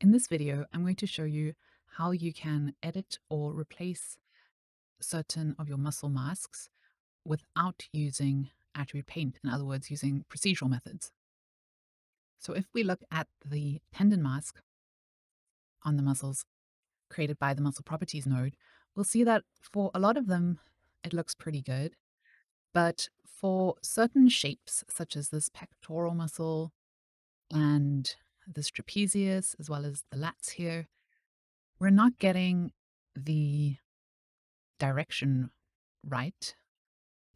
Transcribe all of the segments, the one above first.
In this video, I'm going to show you how you can edit or replace certain of your muscle masks without using attribute paint, in other words, using procedural methods. So if we look at the tendon mask on the muscles created by the muscle properties node, we'll see that for a lot of them, it looks pretty good. But for certain shapes, such as this pectoral muscle and this trapezius as well as the lats here, we're not getting the direction right.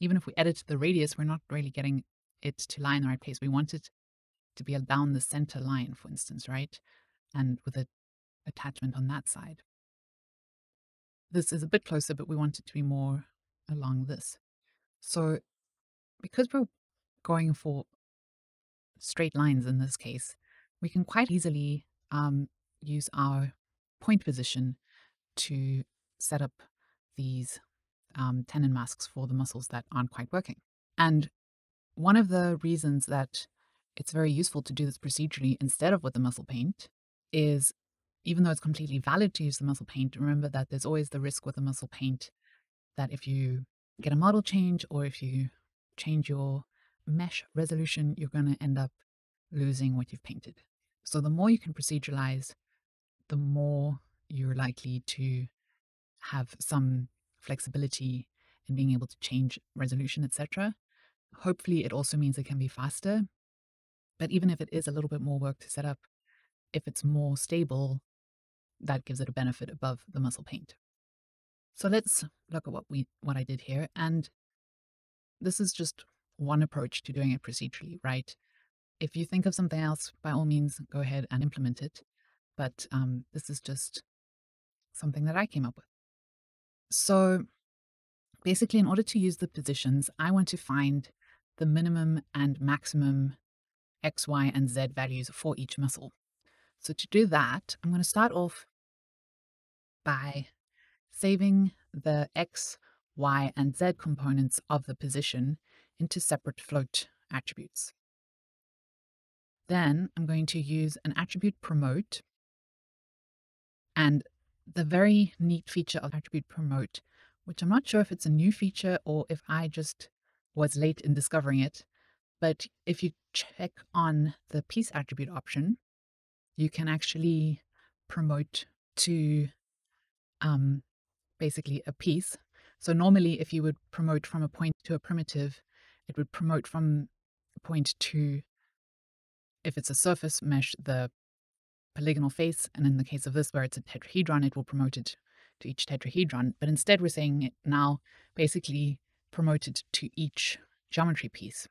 Even if we edit the radius, we're not really getting it to lie in the right place. We want it to be down the center line, for instance, right? And with an attachment on that side. This is a bit closer, but we want it to be more along this. So because we're going for straight lines in this case, we can quite easily um, use our point position to set up these um, tendon masks for the muscles that aren't quite working. And one of the reasons that it's very useful to do this procedurally instead of with the muscle paint is even though it's completely valid to use the muscle paint, remember that there's always the risk with the muscle paint that if you get a model change or if you change your mesh resolution, you're going to end up losing what you've painted. So the more you can proceduralize, the more you're likely to have some flexibility in being able to change resolution, etc. Hopefully, it also means it can be faster. But even if it is a little bit more work to set up, if it's more stable, that gives it a benefit above the muscle paint. So let's look at what we what I did here. And this is just one approach to doing it procedurally, right? If you think of something else, by all means, go ahead and implement it. But um, this is just something that I came up with. So basically, in order to use the positions, I want to find the minimum and maximum X, Y, and Z values for each muscle. So to do that, I'm going to start off by saving the X, Y, and Z components of the position into separate float attributes. Then I'm going to use an attribute promote. And the very neat feature of attribute promote, which I'm not sure if it's a new feature or if I just was late in discovering it, but if you check on the piece attribute option, you can actually promote to um, basically a piece. So normally if you would promote from a point to a primitive, it would promote from a point to if it's a surface mesh, the polygonal face. And in the case of this, where it's a tetrahedron, it will promote it to each tetrahedron. But instead, we're saying it now basically promoted to each geometry piece.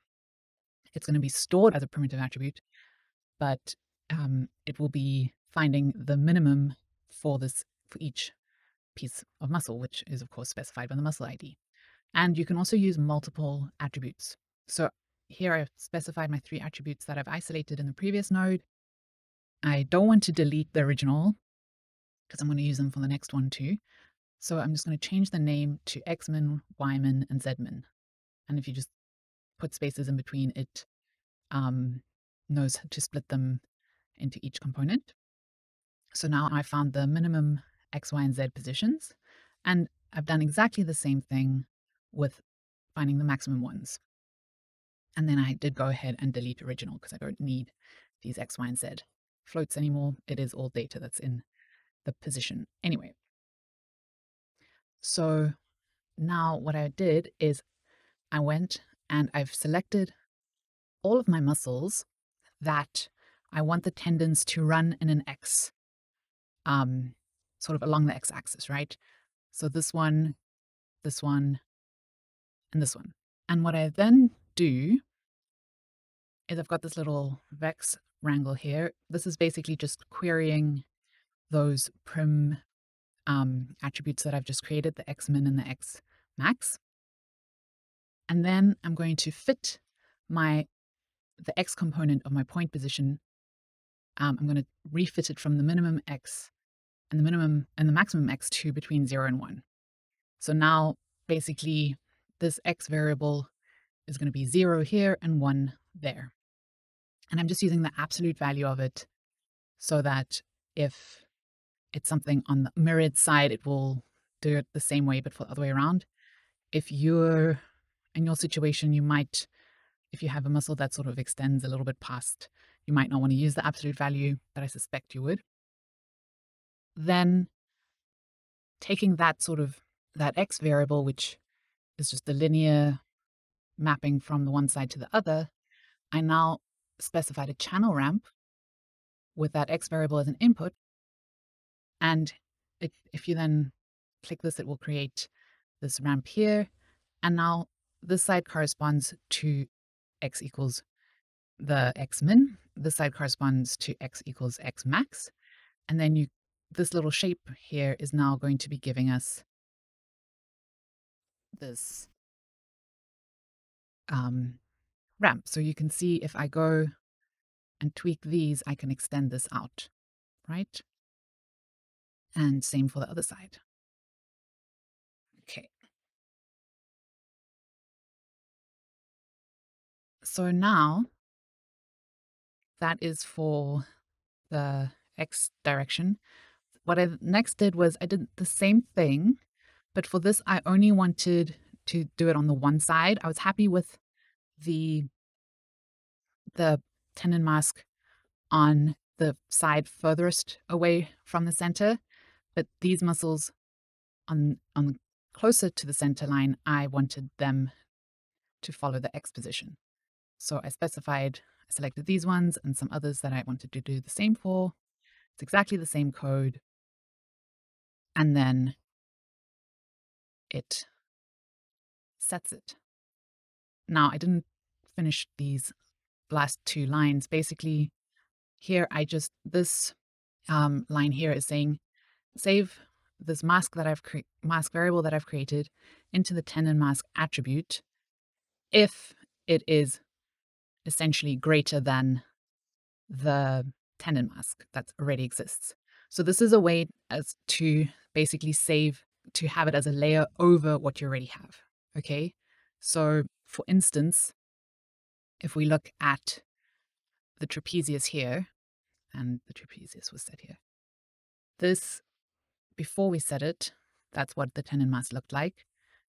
It's going to be stored as a primitive attribute, but um, it will be finding the minimum for this for each piece of muscle, which is of course specified by the muscle ID. And you can also use multiple attributes. So here I've specified my three attributes that I've isolated in the previous node. I don't want to delete the original because I'm going to use them for the next one too. So I'm just going to change the name to xmin, ymin, and zmin. And if you just put spaces in between, it um, knows to split them into each component. So now I found the minimum x, y, and z positions. And I've done exactly the same thing with finding the maximum ones. And then I did go ahead and delete original because I don't need these X, Y, and Z floats anymore. It is all data that's in the position anyway. So now what I did is I went and I've selected all of my muscles that I want the tendons to run in an X, um, sort of along the X axis, right? So this one, this one, and this one. And what I then do is I've got this little vex wrangle here. This is basically just querying those prim um, attributes that I've just created, the xmin and the xmax. And then I'm going to fit my the x component of my point position. Um, I'm going to refit it from the minimum x and the minimum and the maximum x to between 0 and 1. So now basically this x variable is going to be 0 here and 1 there. And I'm just using the absolute value of it so that If it's something on the mirrored side, it will do it the same way, but for the other way around. If you're in your situation, you might, if you have a muscle that sort of extends a little bit past, you might not want to use the absolute value, but I suspect you would. Then taking that sort of that x variable, which is just the linear mapping from the one side to the other, I now specified a channel ramp with that x variable as an input. And it, if you then click this, it will create this ramp here. And now this side corresponds to x equals the x min. This side corresponds to x equals x max. And then you this little shape here is now going to be giving us this um, ramp. So you can see if I go and tweak these, I can extend this out, right? And same for the other side. Okay. So now that is for the X direction. What I next did was I did the same thing, but for this, I only wanted to do it on the one side. I was happy with the the tendon mask on the side furthest away from the center, but these muscles on on closer to the center line, I wanted them to follow the X position. So I specified, I selected these ones and some others that I wanted to do the same for. It's exactly the same code. And then it sets it. Now, I didn't finish these last two lines. Basically, here I just, this um, line here is saying save this mask that I've cre- mask variable that I've created into the tendon mask attribute if it is essentially greater than the tendon mask that already exists. So this is a way as to basically save to have it as a layer over what you already have. Okay. So for instance, if we look at the trapezius here, and the trapezius was set here, this, before we set it, that's what the tendon mask looked like.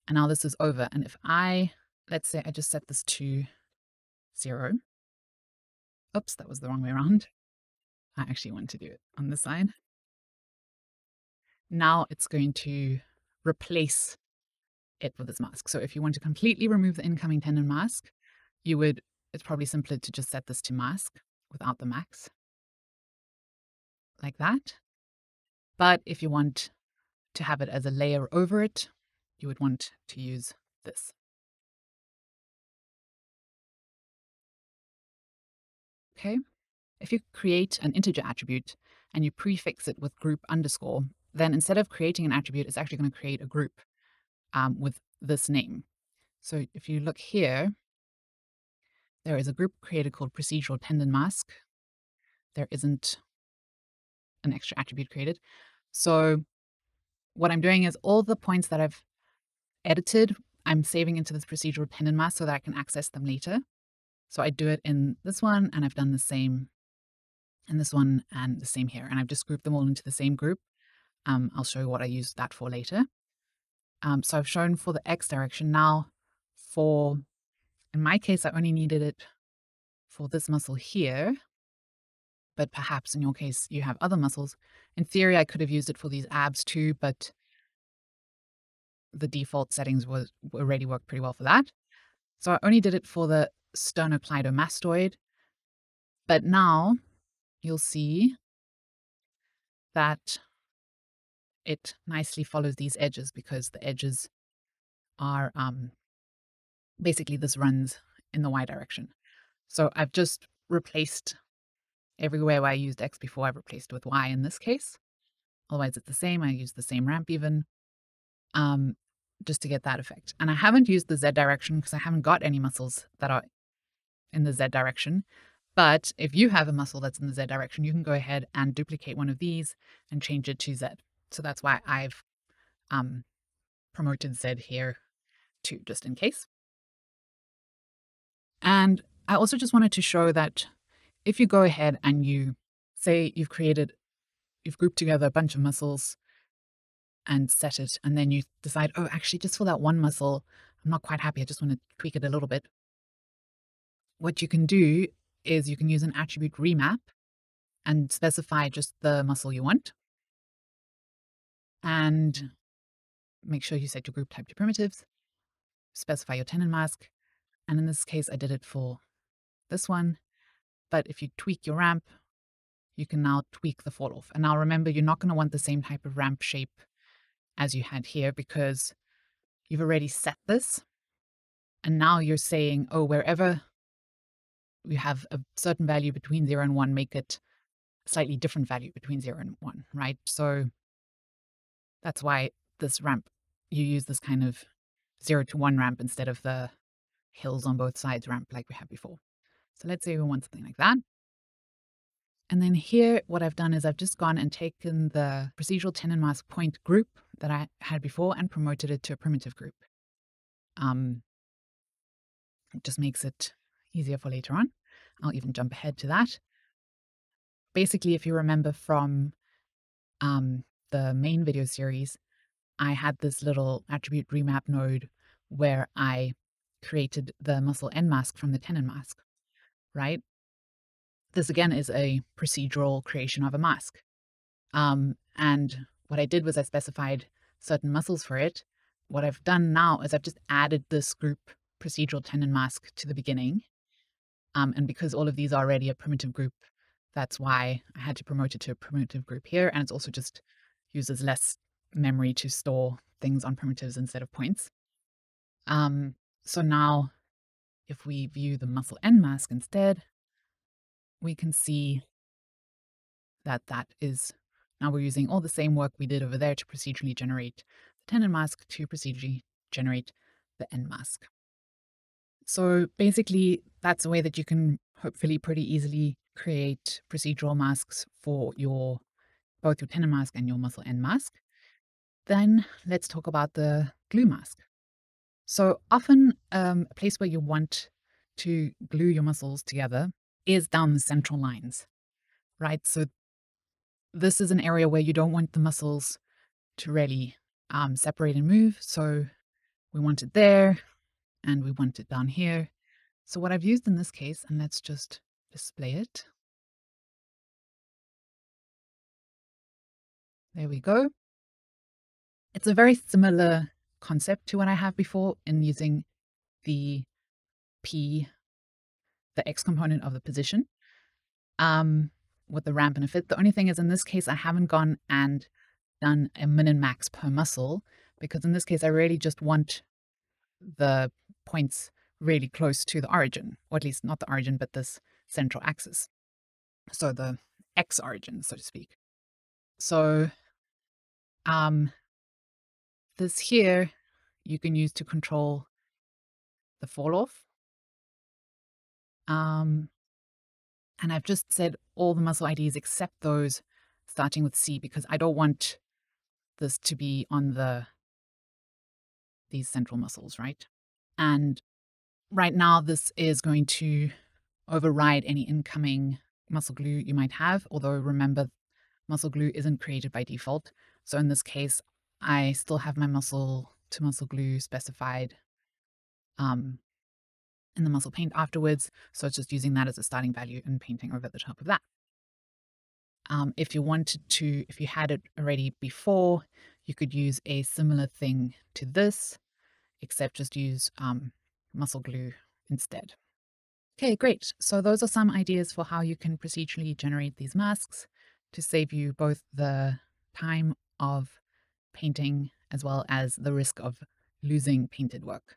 And now this is over. And if I, let's say I just set this to zero. Oops, that was the wrong way around. I actually want to do it on the side. Now it's going to replace it with this mask. So if you want to completely remove the incoming tendon mask, you would, it's probably simpler to just set this to mask without the max, like that. But if you want to have it as a layer over it, you would want to use this. Okay. If you create an integer attribute and you prefix it with group underscore, then instead of creating an attribute, it's actually going to create a group um, with this name. So if you look here, there is a group created called procedural tendon mask. There isn't an extra attribute created. So what I'm doing is all the points that I've edited, I'm saving into this procedural tendon mask so that I can access them later. So I do it in this one, and I've done the same in this one and the same here. And I've just grouped them all into the same group. Um, I'll show you what I use that for later. Um, so I've shown for the X direction. Now for, in my case, I only needed it for this muscle here, but perhaps in your case, you have other muscles. In theory, I could have used it for these abs too, but the default settings was already worked pretty well for that. So I only did it for the sternocleidomastoid. But now you'll see that it nicely follows these edges because the edges are um, basically this runs in the y direction. So I've just replaced everywhere where I used x before, I've replaced with y in this case. Otherwise, it's the same. I use the same ramp even um, just to get that effect. And I haven't used the z direction because I haven't got any muscles that are in the z direction. But if you have a muscle that's in the z direction, you can go ahead and duplicate one of these and change it to z. So that's why I've um, promoted Z here too, just in case. And I also just wanted to show that if you go ahead and you say you've created you've grouped together a bunch of muscles and set it, and then you decide, oh, actually, just for that one muscle, I'm not quite happy. I just want to tweak it a little bit. What you can do is you can use an attribute remap and specify just the muscle you want. And make sure you set your group type to primitives, specify your tendon mask. And in this case, I did it for this one. But if you tweak your ramp, you can now tweak the fall off. And now remember, you're not going to want the same type of ramp shape as you had here because you've already set this. And now you're saying, oh, wherever we have a certain value between zero and one, make it a slightly different value between zero and one, right? So that's why this ramp, you use this kind of zero to one ramp instead of the hills on both sides ramp like we had before. So let's say we want something like that. And then here, what I've done is I've just gone and taken the procedural tendon mask point group that I had before and promoted it to a primitive group. Um, it just makes it easier for later on. I'll even jump ahead to that. Basically, if you remember from um, the main video series, I had this little attribute remap node where I created the muscle end mask from the tendon mask, right? This again is a procedural creation of a mask. Um, and what I did was I specified certain muscles for it. What I've done now is I've just added this group procedural tendon mask to the beginning. Um, and because all of these are already a primitive group, that's why I had to promote it to a primitive group here. And it's also just uses less memory to store things on primitives instead of points. Um, so now if we view the muscle end mask instead, we can see that that is now we're using all the same work we did over there to procedurally generate the tendon mask to procedurally generate the end mask. So basically, that's a way that you can hopefully pretty easily create procedural masks for your both your tendon mask and your muscle end mask. Then let's talk about the glue mask. So often um, a place where you want to glue your muscles together is down the central lines, right? So this is an area where you don't want the muscles to really um, separate and move. So we want it there and we want it down here. So what I've used in this case, and let's just display it. There we go. It's a very similar concept to what I have before in using the P the X component of the position um, with the ramp and a fit. The only thing is in this case, I haven't gone and done a min and max per muscle because in this case, I really just want the points really close to the origin, or at least not the origin, but this central axis. So the X origin, so to speak. So um, this here you can use to control the fall off um, and I've just said all the muscle IDs except those starting with C because I don't want this to be on the these central muscles, right? And right now this is going to override any incoming muscle glue you might have, although remember muscle glue isn't created by default. So in this case, I still have my muscle to muscle glue specified um, in the muscle paint afterwards. So it's just using that as a starting value and painting over the top of that. Um, if you wanted to, if you had it already before, you could use a similar thing to this, except just use um, muscle glue instead. Okay, great. So those are some ideas for how you can procedurally generate these masks to save you both the time of painting as well as the risk of losing painted work.